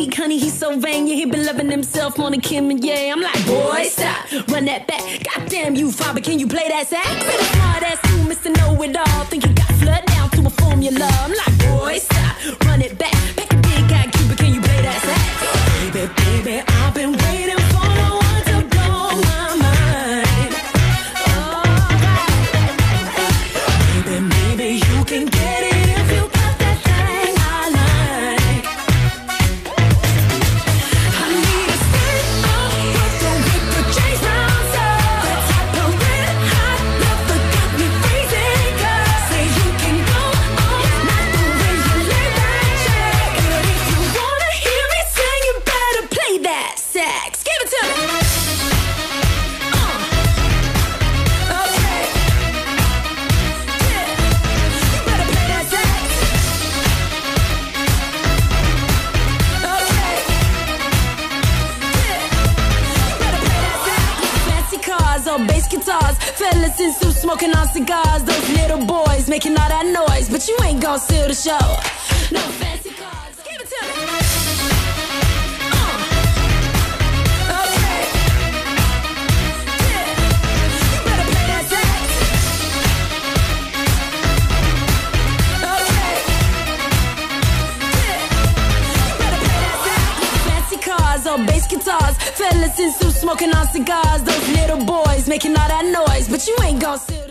sweet honey, he's so vain. Yeah, he been loving himself on a Kim and yeah. I'm like, boy, stop, run that back. Goddamn you, father, can you play that sax? Hard ass you, Mr. Know It All. Think you got flood down to a formula. I'm like, Jax. Give it to me. Uh. bass guitars. Fellas in suits smoking on cigars. Those little boys making all that noise. But you ain't gonna steal the show. No fancy cars. Give it to me. guitars. Fellas in suits smoking on cigars. Those little boys making all that noise. But you ain't gonna sit.